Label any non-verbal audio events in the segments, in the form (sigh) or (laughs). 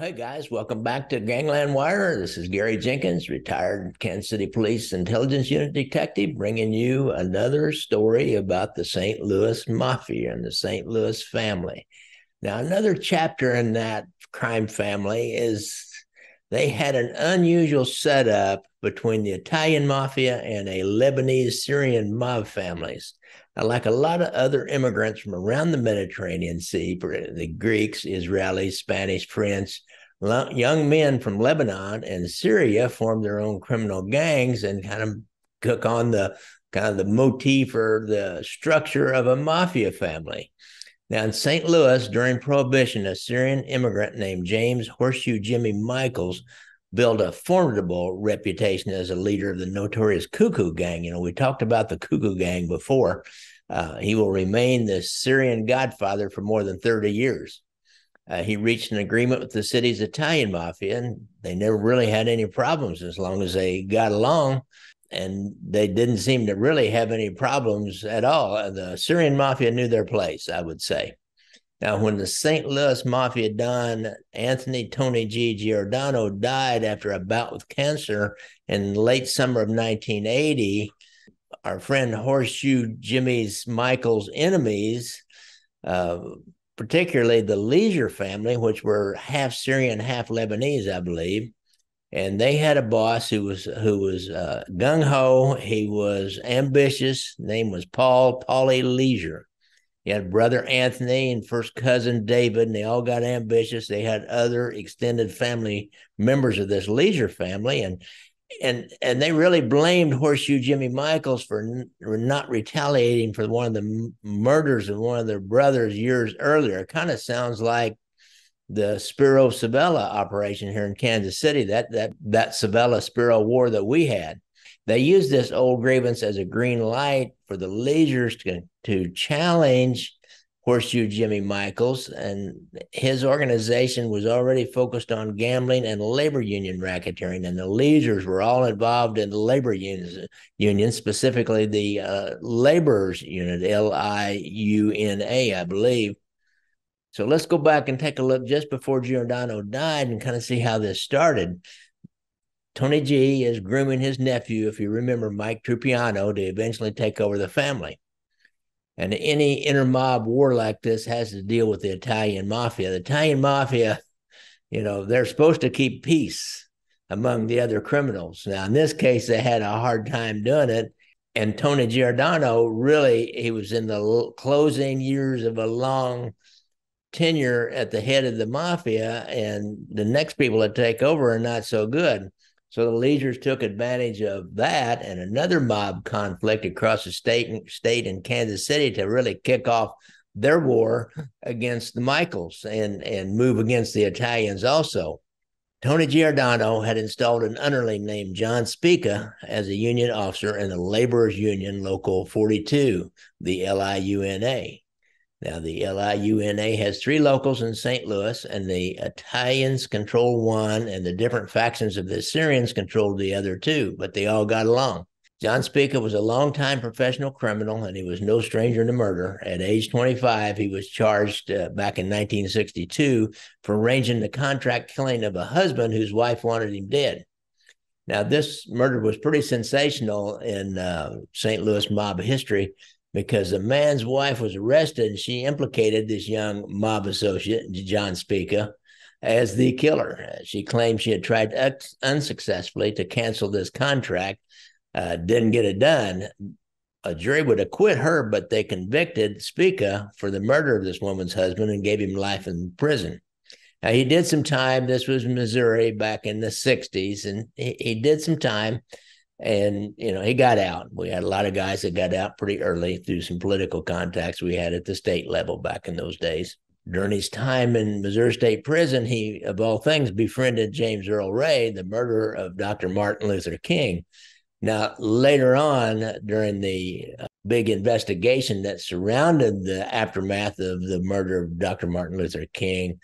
Hey guys, welcome back to Gangland Wire. This is Gary Jenkins, retired Kansas City Police Intelligence Unit detective, bringing you another story about the St. Louis Mafia and the St. Louis family. Now, another chapter in that crime family is they had an unusual setup between the Italian mafia and a Lebanese Syrian mob families. Now, like a lot of other immigrants from around the Mediterranean Sea, the Greeks, Israelis, Spanish, French, young men from Lebanon and Syria formed their own criminal gangs and kind of took on the kind of the motif or the structure of a mafia family. Now, in St. Louis, during Prohibition, a Syrian immigrant named James Horseshoe Jimmy Michaels built a formidable reputation as a leader of the notorious Cuckoo Gang. You know, we talked about the Cuckoo Gang before. Uh, he will remain the Syrian godfather for more than 30 years. Uh, he reached an agreement with the city's Italian mafia, and they never really had any problems as long as they got along. And they didn't seem to really have any problems at all. Uh, the Syrian mafia knew their place, I would say. Now, when the St. Louis Mafia Don Anthony Tony G. Giordano died after a bout with cancer in late summer of 1980, our friend Horseshoe Jimmy's Michael's enemies, uh, particularly the Leisure family, which were half Syrian, half Lebanese, I believe, and they had a boss who was who was uh, gung ho. He was ambitious. Name was Paul Paulie Leisure he had brother Anthony and first cousin David, and they all got ambitious. They had other extended family members of this Leisure family, and and and they really blamed Horseshoe Jimmy Michaels for, for not retaliating for one of the murders of one of their brothers years earlier. It kind of sounds like the Spero Civella operation here in Kansas City. That that that Civella Spero war that we had. They used this old grievance as a green light for the Leisures to, to challenge Horseshoe Jimmy Michaels, and his organization was already focused on gambling and labor union racketeering, and the Leisures were all involved in the labor unions, union, specifically the uh, laborers unit, L I U N A, I believe. So let's go back and take a look just before Giordano died and kind of see how this started. Tony G is grooming his nephew, if you remember, Mike Trupiano, to eventually take over the family. And any intermob war like this has to deal with the Italian mafia. The Italian mafia, (laughs) you know, they're supposed to keep peace among the other criminals. Now, in this case, they had a hard time doing it. And Tony Giordano really, he was in the closing years of a long tenure at the head of the mafia, and the next people that take over are not so good. So the leaders took advantage of that and another mob conflict across the state state in Kansas City to really kick off their war against the Michaels and and move against the Italians also. Tony Giordano had installed an underling named John Spica as a union officer in the Laborers Union Local 42, the LIUNA. Now, the LIUNA has three locals in St. Louis, and the Italians control one, and the different factions of the Syrians controlled the other two, but they all got along. John Spica was a longtime professional criminal, and he was no stranger to murder. At age 25, he was charged uh, back in 1962 for arranging the contract killing of a husband whose wife wanted him dead. Now, this murder was pretty sensational in uh, St. Louis mob history because the man's wife was arrested and she implicated this young mob associate, John Spica, as the killer. She claimed she had tried unsuccessfully to cancel this contract, uh, didn't get it done. A jury would acquit her, but they convicted Spica for the murder of this woman's husband and gave him life in prison. Now, he did some time. This was Missouri back in the 60s, and he, he did some time and you know he got out. We had a lot of guys that got out pretty early through some political contacts we had at the state level back in those days. During his time in missouri state prison he of all things befriended james earl ray the murderer of dr martin luther king. Now later on during the uh, big investigation that surrounded the aftermath of the murder of dr martin luther king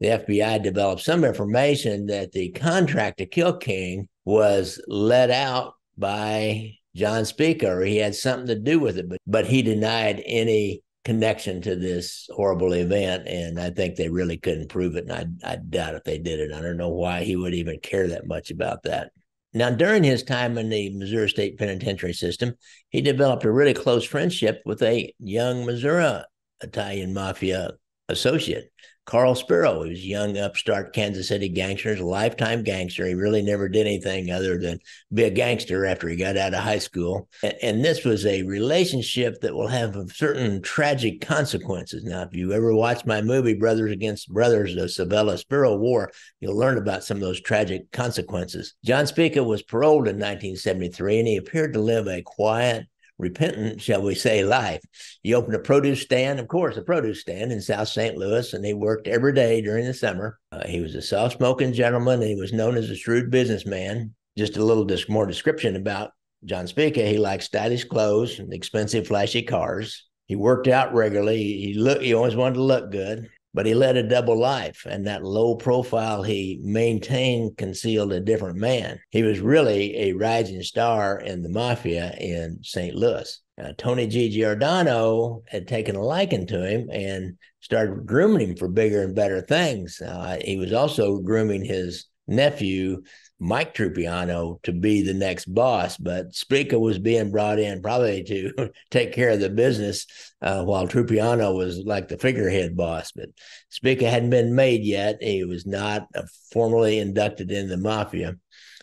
the fbi developed some information that the contract to kill king was let out by John Spica, or he had something to do with it, but, but he denied any connection to this horrible event, and I think they really couldn't prove it. And I, I doubt if they did it. I don't know why he would even care that much about that. Now, during his time in the Missouri State Penitentiary system, he developed a really close friendship with a young Missouri Italian mafia associate Carl was a young upstart Kansas City gangster, a lifetime gangster. He really never did anything other than be a gangster after he got out of high school. And this was a relationship that will have certain tragic consequences. Now, if you ever watch my movie, Brothers Against Brothers, the Civella Spero War, you'll learn about some of those tragic consequences. John Spica was paroled in 1973, and he appeared to live a quiet, repentant, shall we say, life. He opened a produce stand, of course, a produce stand in South St. Louis, and he worked every day during the summer. Uh, he was a soft smoking gentleman. And he was known as a shrewd businessman. Just a little dis- more description about John Spica. He liked stylish clothes and expensive, flashy cars. He worked out regularly. He looked. He always wanted to look good but he led a double life and that low profile he maintained concealed a different man. He was really a rising star in the mafia in st louis. Uh, tony g. Giordano had taken a liking to him and started grooming him for bigger and better things. Uh, he was also grooming his nephew Mike Trupiano to be the next boss, but Spica was being brought in probably to (laughs) take care of the business uh, while Trupiano was like the figurehead boss. But Spica hadn't been made yet. He was not uh, formally inducted in the mafia,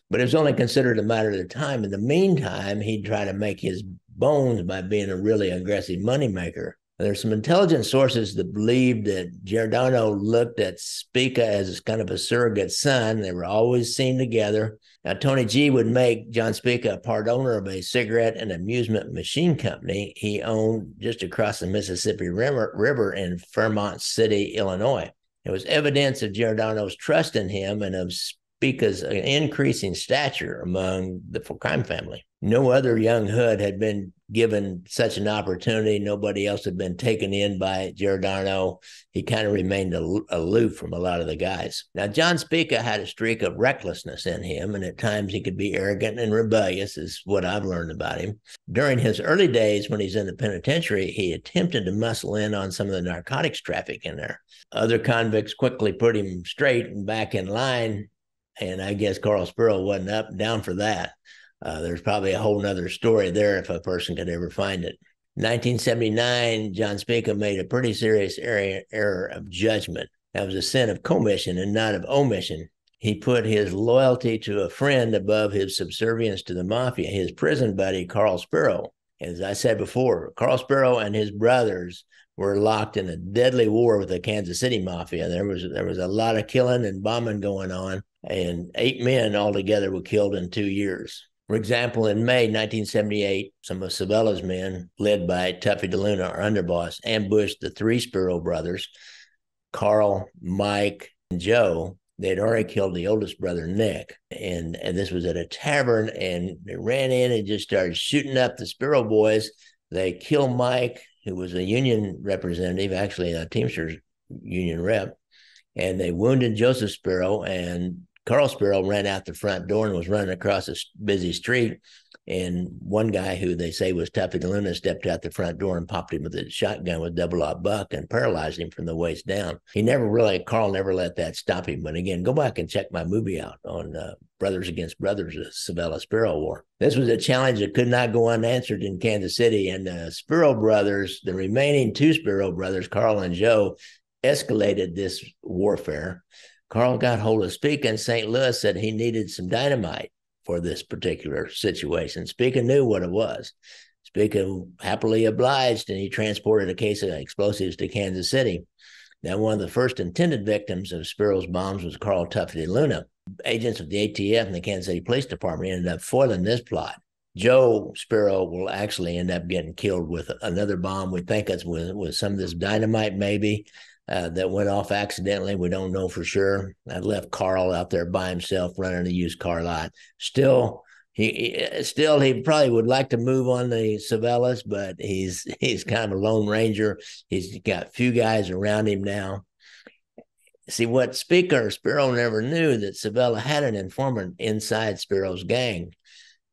but it was only considered a matter of time. In the meantime, he'd try to make his bones by being a really aggressive moneymaker. There's some intelligent sources that believe that Giordano looked at Spica as kind of a surrogate son. They were always seen together. Now, Tony G would make John Spica a part owner of a cigarette and amusement machine company he owned just across the Mississippi River, River in Fairmont City, Illinois. It was evidence of Giordano's trust in him and of Spica's increasing stature among the crime family. No other young hood had been given such an opportunity. Nobody else had been taken in by Giordano. He kind of remained aloof from a lot of the guys. Now, John Spica had a streak of recklessness in him, and at times he could be arrogant and rebellious, is what I've learned about him. During his early days when he's in the penitentiary, he attempted to muscle in on some of the narcotics traffic in there. Other convicts quickly put him straight and back in line. And I guess Carl Spero wasn't up down for that. Uh, there's probably a whole nother story there if a person could ever find it. 1979, John Spica made a pretty serious error, error of judgment. That was a sin of commission and not of omission. He put his loyalty to a friend above his subservience to the mafia, his prison buddy, Carl Spero. As I said before, Carl Spero and his brothers were locked in a deadly war with the Kansas City mafia. There was there was a lot of killing and bombing going on, and eight men altogether were killed in two years. For example, in May 1978, some of Civella's men, led by Tuffy DeLuna, our underboss, ambushed the three Spero brothers, Carl, Mike, and Joe. They'd already killed the oldest brother, Nick. And, and this was at a tavern, and they ran in and just started shooting up the Spero boys. They killed Mike, who was a union representative, actually a Teamsters union rep, and they wounded Joseph Spero and Carl Spero ran out the front door and was running across a busy street. And one guy who they say was Tuffy DeLuna stepped out the front door and popped him with a shotgun with double aught buck and paralyzed him from the waist down. He never really, Carl never let that stop him. But again, go back and check my movie out on uh, Brothers Against Brothers, the Civella Spero War. This was a challenge that could not go unanswered in Kansas City. And the Spero brothers, the remaining two Spero brothers, Carl and Joe, escalated this warfare Carl got hold of Spica in St. Louis, said he needed some dynamite for this particular situation. Spica knew what it was. Spica happily obliged, and he transported a case of explosives to Kansas City. Now, one of the first intended victims of Spero's bombs was Carl Tuffy Luna. Agents of the ATF and the Kansas City Police Department ended up foiling this plot. Joe Spero will actually end up getting killed with another bomb. We think it's with, with some of this dynamite, maybe uh, that went off accidentally. We don't know for sure. I left Carl out there by himself running a used car lot. Still, he, he still he probably would like to move on the Civellas, but he's (laughs) he's kind of a lone ranger. He's got few guys around him now. See what Speaker Spero never knew that Civella had an informant inside Spero's gang,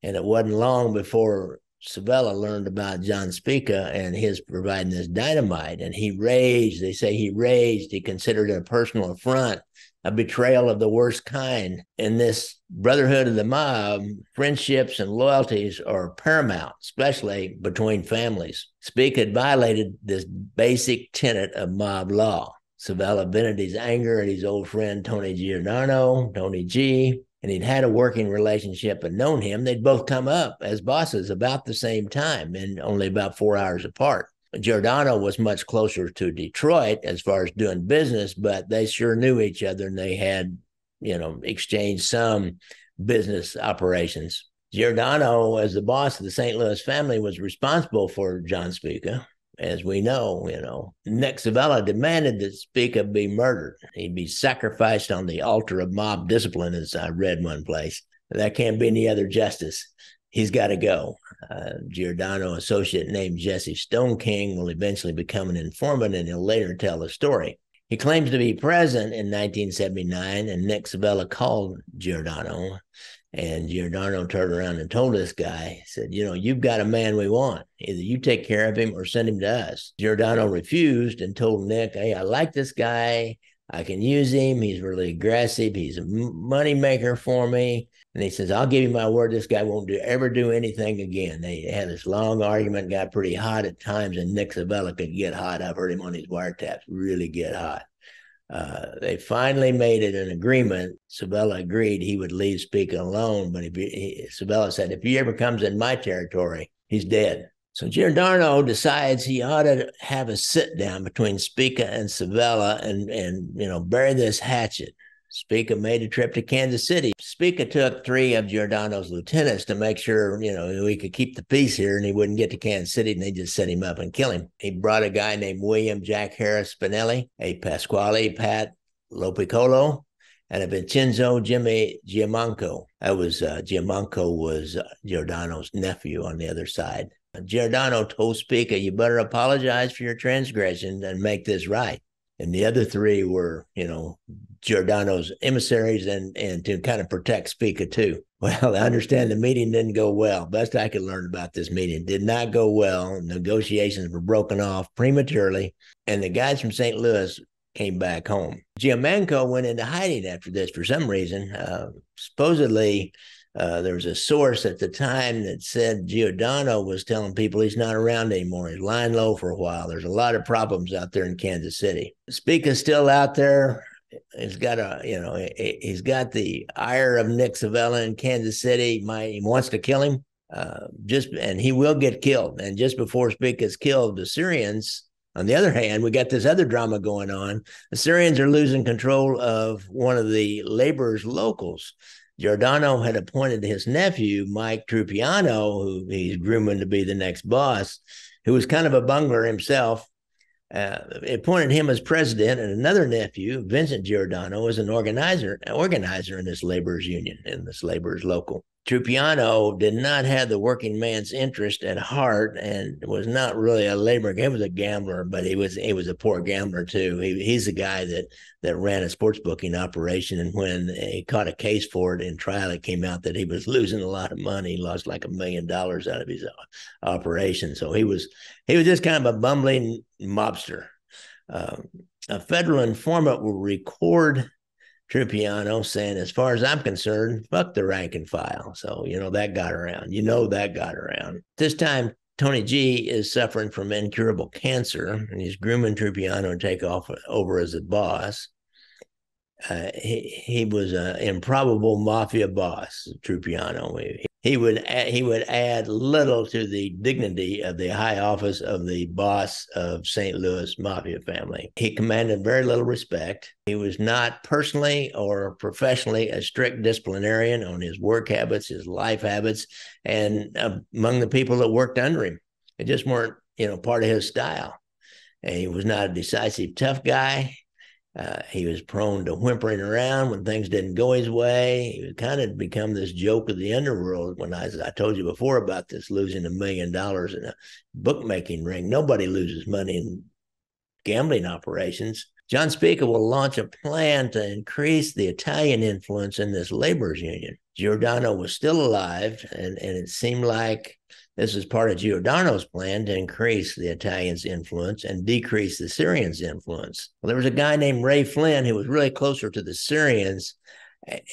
and it wasn't long before Civella learned about John Spica and his providing this dynamite, and he raged. They say he raged. He considered it a personal affront, a betrayal of the worst kind. In this brotherhood of the mob, friendships and loyalties are paramount, especially between families. Spica had violated this basic tenet of mob law. Civella vented his anger at his old friend Tony Giordano, Tony G, and he'd had a working relationship and known him. They'd both come up as bosses about the same time and only about four hours apart. Giordano was much closer to Detroit as far as doing business, but they sure knew each other and they had, you know, exchanged some business operations. Giordano, as the boss of the St. Louis family, was responsible for John Spica, as we know, you know, Nick Civella demanded that Spica be murdered. He'd be sacrificed on the altar of mob discipline, as I read one place. That can't be any other justice. He's got to go. Uh, Giordano associate named Jesse Stone King will eventually become an informant and he'll later tell the story. He claims to be present in 1979, and Nick Civella called Giordano and Giordano turned around and told this guy, said, You know, you've got a man we want. Either you take care of him or send him to us. Giordano refused and told Nick, Hey, I like this guy. I can use him. He's really aggressive. He's a money maker for me. And he says, I'll give you my word, this guy won't do, ever do anything again. They had this long argument, got pretty hot at times, and Nick Civella could get hot. I've heard him on his wiretaps really get hot. Uh, they finally made it an agreement. Civella agreed he would leave Spica alone, but he, he, Civella said, if he ever comes in my territory, he's dead. So Giordano decides he ought to have a sit down between Spica and Civella and, and you know bury this hatchet. Spica made a trip to Kansas City. Spica took three of Giordano's lieutenants to make sure, you know, we could keep the peace here and he wouldn't get to Kansas City and they just set him up and kill him. He brought a guy named William Jack Harris Spinelli, a Pasquale Pat Lopicolo, and a Vincenzo Jimmy Giamanco. That was uh, Giamanco was uh, Giordano's nephew on the other side. Giordano told Spica, you better apologize for your transgression and make this right and the other three were, you know, Giordano's emissaries and and to kind of protect Spica too. (laughs) Well, I understand the meeting didn't go well. Best I could learn about this meeting did not go well. Negotiations were broken off prematurely, and the guys from St. Louis came back home. Giamanco went into hiding after this for some reason. Uh, supposedly, uh, there was a source at the time that said Giordano was telling people he's not around anymore. He's lying low for a while. There's a lot of problems out there in Kansas City. Spica's still out there. He's got a, you know, he's got the ire of Nick Civella in Kansas City. My, he wants to kill him. Uh, just and he will get killed. And just before Spica's killed, the Syrians on the other hand, we got this other drama going on. The Syrians are losing control of one of the laborers' locals. Giordano had appointed his nephew, Mike Trupiano, who he's grooming to be the next boss, who was kind of a bungler himself. Uh, appointed him as president, and another nephew, Vincent Giordano, was an organizer organizer in this laborers union, in this laborers local. Trupiano did not have the working man's interest at heart and was not really a labor. He was a gambler, but he was he was a poor gambler too. He, he's the guy that that ran a sports booking operation, and when he caught a case for it in trial, it came out that he was losing a lot of money. He lost like a million dollars out of his uh, operation. So he was he was just kind of a bumbling mobster. Um, a federal informant will record Trupiano saying, as far as I'm concerned, fuck the rank and file. So, you know, that got around. You know, that got around. This time, Tony G is suffering from incurable cancer and he's grooming Trupiano to take off over as a boss. Uh, he, he was an improbable mafia boss, Trupiano. He, he would add, he would add little to the dignity of the high office of the boss of St. Louis mafia family. He commanded very little respect. He was not personally or professionally a strict disciplinarian on his work habits, his life habits, and among the people that worked under him. It just weren't, you know, part of his style. And he was not a decisive, tough guy. Uh, he was prone to whimpering around when things didn't go his way. He kind of become this joke of the underworld. When I, I told you before about this losing a million dollars in a bookmaking ring, nobody loses money in gambling operations. John Spica will launch a plan to increase the Italian influence in this laborers union. Giordano was still alive, and, and it seemed like this was part of Giordano's plan to increase the Italians' influence and decrease the Syrians' influence. Well, there was a guy named Ray Flynn who was really closer to the Syrians,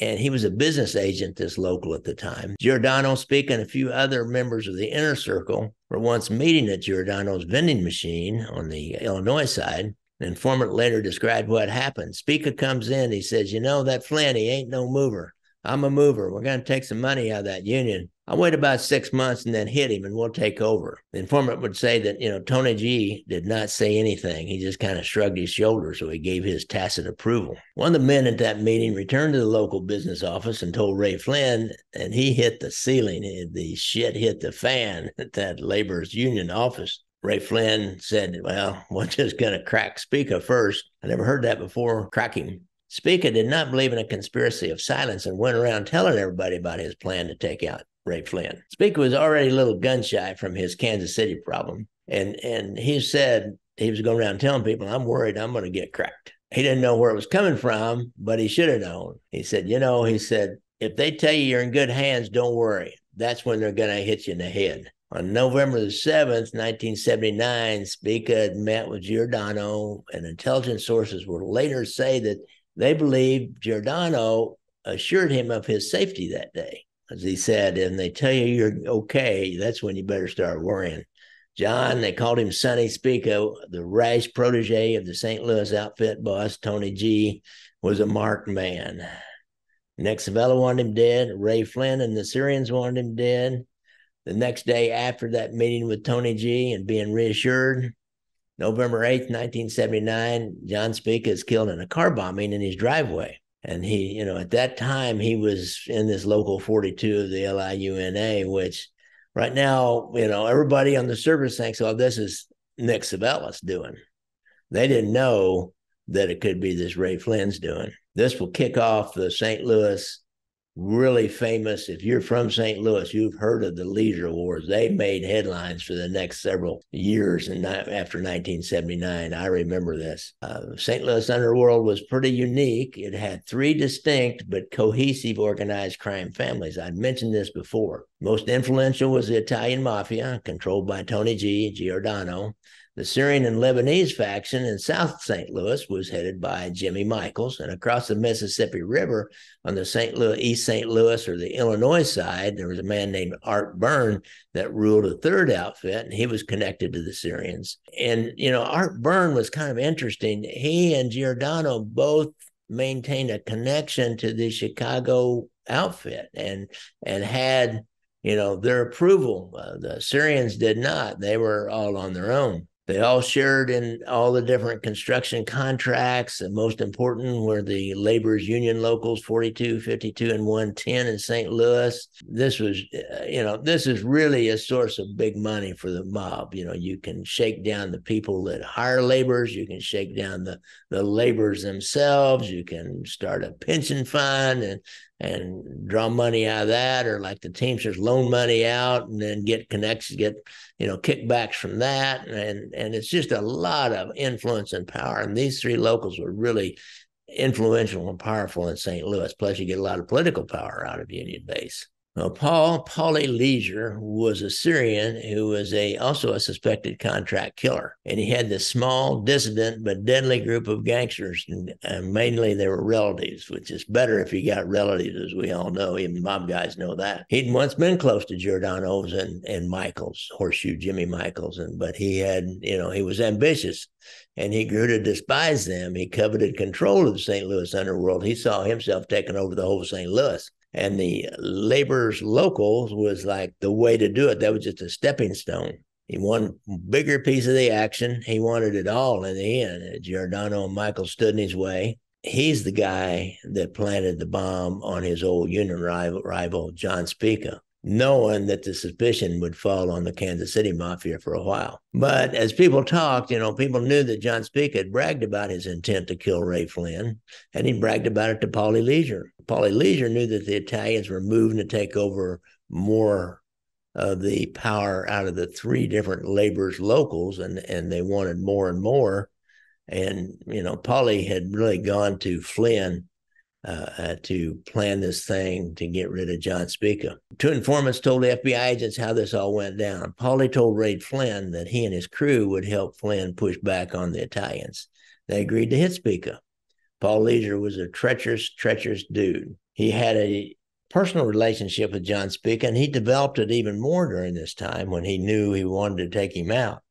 and he was a business agent this local at the time. Giordano, speaking, and a few other members of the inner circle were once meeting at Giordano's vending machine on the Illinois side. An informant later described what happened. Spica comes in, he says, You know, that Flynn, he ain't no mover. I'm a mover. We're going to take some money out of that union. I'll wait about six months and then hit him and we'll take over. The informant would say that, you know, Tony G did not say anything. He just kind of shrugged his shoulders. So he gave his tacit approval. One of the men at that meeting returned to the local business office and told Ray Flynn, and he hit the ceiling. The shit hit the fan (laughs) at that labor's union office. Ray Flynn said, Well, we're just going to crack Spica first. I never heard that before. Crack him. Spica did not believe in a conspiracy of silence and went around telling everybody about his plan to take out Ray Flynn. Spica was already a little gun shy from his Kansas City problem. And and he said he was going around telling people, I'm worried I'm going to get cracked. He didn't know where it was coming from, but he should have known. He said, you know, he said, if they tell you you're in good hands, don't worry. That's when they're going to hit you in the head. On November the 7th, 1979, Spica had met with Giordano, and intelligence sources will later say that they believed Giordano assured him of his safety that day. As he said, and they tell you you're okay, that's when you better start worrying. John, they called him Sonny Spica, the rash protege of the St. Louis outfit boss, Tony G, was a marked man. Nick Civella wanted him dead. Ray Flynn and the Syrians wanted him dead. The next day after that meeting with Tony G and being reassured, November 8th, 1979, John Spica is killed in a car bombing in his driveway. And he, you know, at that time, he was in this local 42 of the LIUNA, which right now, you know, everybody on the surface thinks, oh, this is Nick Civella's doing. They didn't know that it could be this Ray Flynn's doing. This will kick off the St. Louis really famous. If you're from St. Louis, you've heard of the Leisure Wars. They made headlines for the next several years and after 1979. I remember this. Uh, St. Louis underworld was pretty unique. It had three distinct but cohesive organized crime families. I'd mentioned this before. Most influential was the Italian mafia, controlled by Tony G. Giordano. The Syrian and Lebanese faction in South St. Louis was headed by Jimmy Michaels, and across the Mississippi River on the St. Louis, East St. Louis or the Illinois side, there was a man named Art Byrne that ruled a third outfit, and he was connected to the Syrians. And you know, Art Byrne was kind of interesting. He and Giordano both maintained a connection to the Chicago outfit, and and had you know their approval. Uh, the Syrians did not; they were all on their own. They all shared in all the different construction contracts. The most important were the laborers union locals 42, 52, and 110 in St. Louis. This was, uh, you know, this is really a source of big money for the mob. You know, you can shake down the people that hire laborers, you can shake down the, the laborers themselves, you can start a pension fund and and draw money out of that, or like the Teamsters loan money out and then get connections, get you know kickbacks from that, and and it's just a lot of influence and power. And these three locals were really influential and powerful in St. Louis. Plus, you get a lot of political power out of Union Base. Well, Paul Paulie Leisure was a Syrian who was a also a suspected contract killer, and he had this small, dissident but deadly group of gangsters, and, and mainly they were relatives, which is better if you got relatives, as we all know. Even mob guys know that. He'd once been close to Giordano's and and Michaels, Horseshoe Jimmy Michaels, and but he had, you know, he was ambitious and he grew to despise them. He coveted control of the St. Louis underworld. He saw himself taking over the whole St. Louis and the laborers locals was like the way to do it. That was just a stepping stone. He wanted bigger piece of the action. He wanted it all in the end. Giordano and Michael stood in his way. He's the guy that planted the bomb on his old union rival, rival John Spica knowing that the suspicion would fall on the Kansas City Mafia for a while. But as people talked, you know, people knew that John Spica had bragged about his intent to kill Ray Flynn, and he bragged about it to Paulie Leisure. Paulie Leisure knew that the Italians were moving to take over more of the power out of the three different laborers locals, and, and they wanted more and more. And, you know, Paulie had really gone to Flynn uh, uh, to plan this thing to get rid of John Spica. Two informants told the FBI agents how this all went down. Paulie told Ray Flynn that he and his crew would help Flynn push back on the Italians. They agreed to hit Spica. Paul Leisure was a treacherous, treacherous dude. He had a personal relationship with John Spica, and he developed it even more during this time when he knew he wanted to take him out.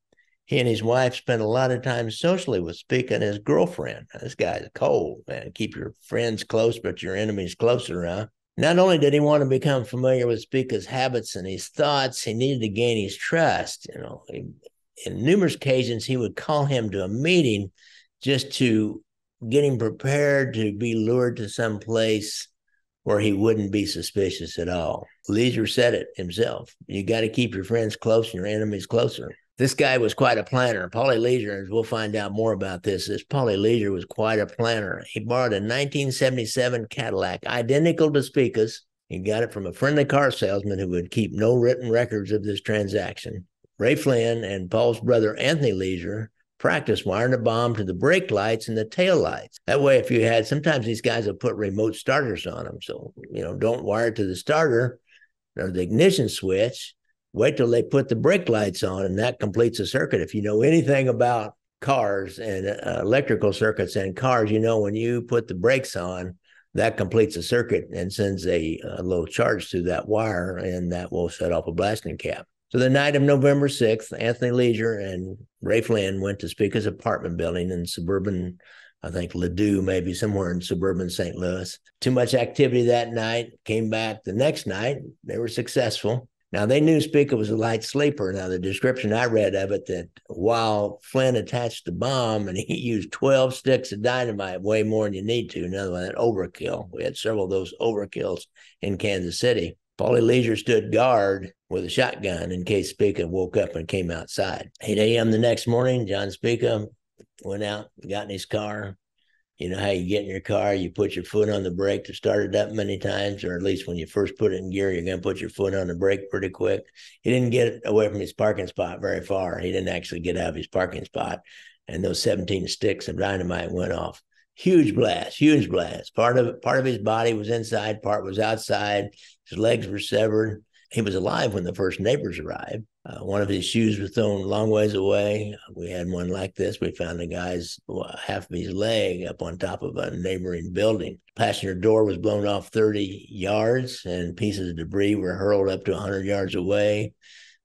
He and his wife spent a lot of time socially with Spica and his girlfriend. This guy's cold, man. Keep your friends close, but your enemies closer, huh? Not only did he want to become familiar with Spica's habits and his thoughts, he needed to gain his trust. You know, in numerous occasions, he would call him to a meeting just to get him prepared to be lured to some place where he wouldn't be suspicious at all. Leisure said it himself. You got to keep your friends close and your enemies closer. This guy was quite a planner. Paulie Leisure, we'll find out more about this, this Paulie Leisure was quite a planner. He borrowed a 1977 Cadillac, identical to Spica's. He got it from a friendly car salesman who would keep no written records of this transaction. Ray Flynn and Paul's brother Anthony Leisure practice wiring a bomb to the brake lights and the tail lights. That way, if you had, sometimes these guys will put remote starters on them. So, you know, don't wire to the starter or the ignition switch wait till they put the brake lights on and that completes the circuit if you know anything about cars and uh, electrical circuits and cars you know when you put the brakes on that completes the circuit and sends a, a little charge through that wire and that will set off a blasting cap so the night of november 6th anthony leisure and ray flynn went to Spica's apartment building in suburban I think Ladue, maybe somewhere in suburban St. Louis. Too much activity that night. Came back the next night. They were successful. Now they knew Spica was a light sleeper. Now the description I read of it that while Flynn attached the bomb and (laughs) he used 12 sticks of dynamite, way more than you need to. Another one, that overkill. We had several of those overkills in Kansas City. Paulie Leisure stood guard with a shotgun in case Spica woke up and came outside. 8 a.m. the next morning, John Spica went out, got in his car, you know how you get in your car, you put your foot on the brake to start it up many times, or at least when you first put it in gear, you're going to put your foot on the brake pretty quick. He didn't get away from his parking spot very far. He didn't actually get out of his parking spot, and those 17 sticks of dynamite went off. Huge blast, huge blast. Part of part of his body was inside, part was outside. His legs were severed. He was alive when the first neighbors arrived. Uh, one of his shoes was thrown a long ways away. We had one like this. We found the guy's half of his leg up on top of a neighboring building. Passenger door was blown off 30 yards, and pieces of debris were hurled up to 100 yards away.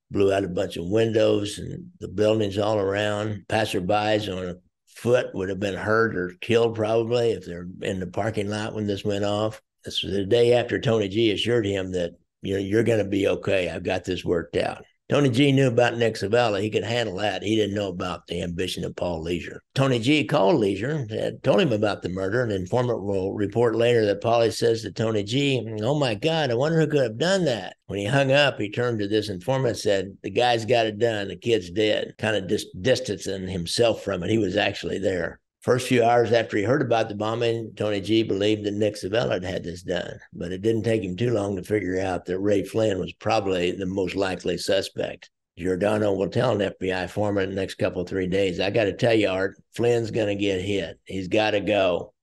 Blew out a bunch of windows and the buildings all around. Passerbys on a foot would have been hurt or killed probably if they're in the parking lot when this went off. This was the day after Tony G assured him that you know you're going to be okay. I've got this worked out. Tony G knew about Nick Civella. He could handle that. He didn't know about the ambition of Paul Leisure. Tony G called Leisure, had told him about the murder. An informant will report later that Paulie says to Tony G, Oh my God, I wonder who could have done that. When he hung up, he turned to this informant and said, The guy's got it done. The kid's dead. Kind of dis- distancing himself from it. He was actually there. First few hours after he heard about the bombing, Tony G believed that Nick Civella had had this done, but it didn't take him too long to figure out that Ray Flynn was probably the most likely suspect. Giordano will tell an FBI foreman in the next couple of three days. I got to tell you, Art, Flynn's going to get hit. He's got to go.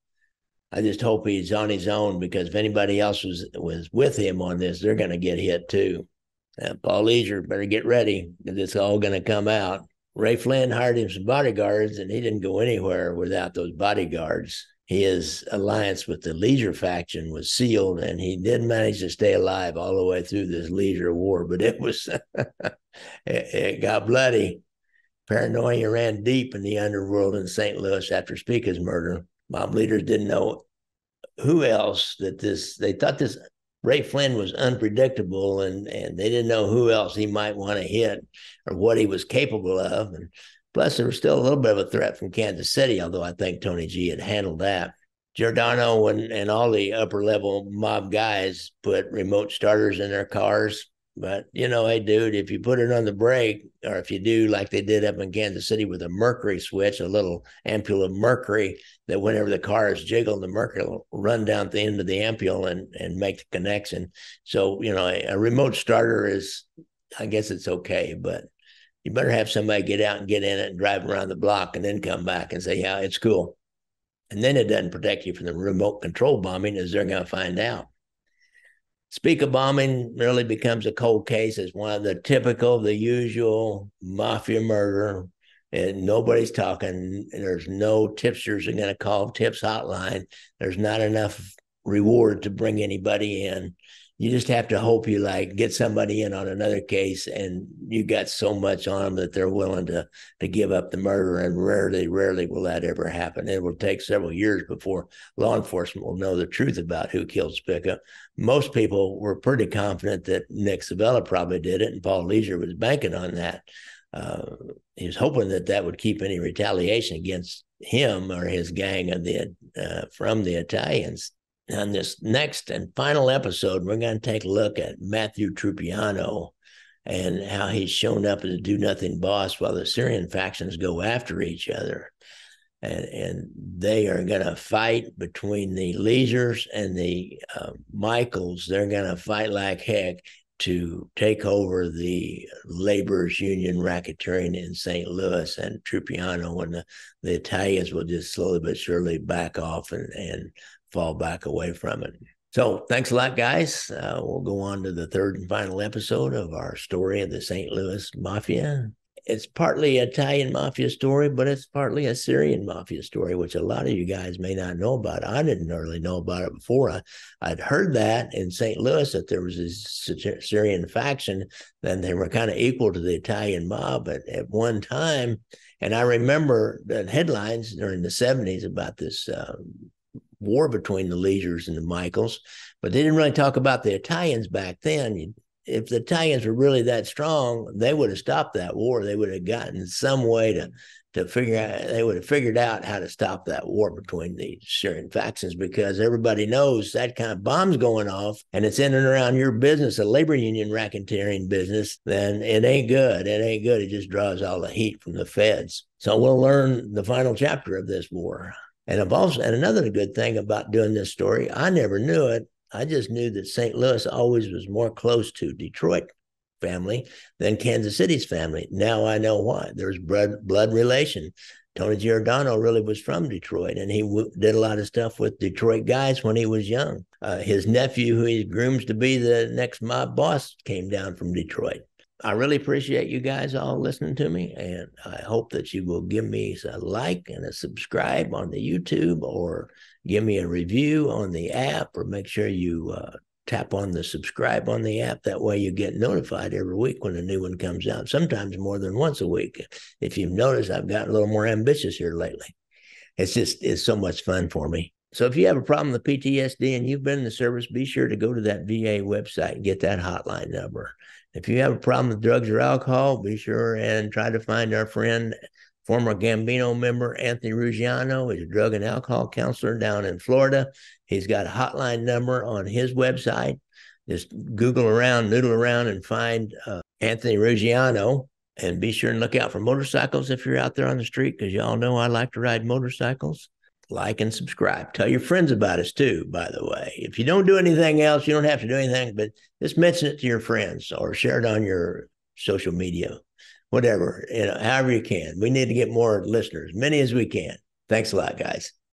I just hope he's on his own because if anybody else was was with him on this, they're going to get hit too. Uh, Paul Leisure better get ready because it's all going to come out. Ray Flynn hired him some bodyguards, and he didn't go anywhere without those bodyguards. His alliance with the Leisure faction was sealed, and he did manage to stay alive all the way through this Leisure war. But it was, (laughs) it, it got bloody. Paranoia ran deep in the underworld in St. Louis after Spica's murder. Mob leaders didn't know who else that this. They thought this Ray Flynn was unpredictable and and they didn't know who else he might want to hit or what he was capable of. And plus there was still a little bit of a threat from Kansas City, although I think Tony G had handled that. Giordano and, and all the upper level mob guys put remote starters in their cars but you know, hey, dude, if you put it on the brake, or if you do like they did up in Kansas City with a mercury switch, a little ampule of mercury, that whenever the car is jiggling, the mercury will run down the end of the ampule and and make the connection. So you know, a, a remote starter is, I guess it's okay, but you better have somebody get out and get in it and drive around the block and then come back and say, yeah, it's cool. And then it doesn't protect you from the remote control bombing, as they're going to find out. Spica bombing really becomes a cold case as one of the typical, the usual mafia murder. And nobody's talking. There's no tipsters are going to call tips hotline. There's not enough reward to bring anybody in you just have to hope you like get somebody in on another case and you got so much on them that they're willing to to give up the murder and rarely rarely will that ever happen. It will take several years before law enforcement will know the truth about who killed Spica. Most people were pretty confident that Nick Civella probably did it and Paul Leisure was banking on that. Uh, he was hoping that that would keep any retaliation against him or his gang of the uh, from the Italians on this next and final episode, we're going to take a look at Matthew Trupiano and how he's shown up as a do nothing boss while the Syrian factions go after each other. And, and they are going to fight between the Leisures and the uh, Michaels. They're going to fight like heck to take over the laborers union racketeering in St. Louis and Trupiano and the, the Italians will just slowly but surely back off and, and fall back away from it. So thanks a lot, guys. Uh, we'll go on to the third and final episode of our story of the St. Louis Mafia. It's partly Italian mafia story, but it's partly a Syrian mafia story, which a lot of you guys may not know about. I didn't really know about it before. I, I'd heard that in St. Louis that there was this Syrian faction, then they were kind of equal to the Italian mob at, at one time. And I remember the headlines during the 70s about this uh, war between the Leisures and the Michaels, but they didn't really talk about the Italians back then. If the Italians were really that strong, they would have stopped that war. They would have gotten some way to to figure out. They would have figured out how to stop that war between the Syrian factions because everybody knows that kind of bombs going off and it's in and around your business, a labor union racketeering business. Then it ain't good. It ain't good. It just draws all the heat from the feds. So we'll learn the final chapter of this war. And I've also, and another good thing about doing this story, I never knew it. I just knew that St. Louis always was more close to Detroit family than Kansas City's family. Now I know why. There's blood blood relation. Tony Giordano really was from Detroit, and he w- did a lot of stuff with Detroit guys when he was young. Uh, his nephew, who he grooms to be the next mob boss, came down from Detroit. I really appreciate you guys all listening to me, and I hope that you will give me a like and a subscribe on the YouTube, or give me a review on the app, or make sure you uh, tap on the subscribe on the app. That way, you get notified every week when a new one comes out. Sometimes more than once a week. If you've noticed, I've gotten a little more ambitious here lately. It's just it's so much fun for me. So if you have a problem with PTSD and you've been in the service, be sure to go to that VA website and get that hotline number. If you have a problem with drugs or alcohol, be sure and try to find our friend, former Gambino member Anthony Ruggiano. He's a drug and alcohol counselor down in Florida. He's got a hotline number on his website. Just Google around, noodle around, and find uh, Anthony Ruggiano. And be sure and look out for motorcycles if you're out there on the street, because y'all know I like to ride motorcycles like and subscribe. Tell your friends about us too, by the way. If you don't do anything else, you don't have to do anything, but just mention it to your friends or share it on your social media, whatever, you know, however you can. We need to get more listeners, many as we can. Thanks a lot, guys.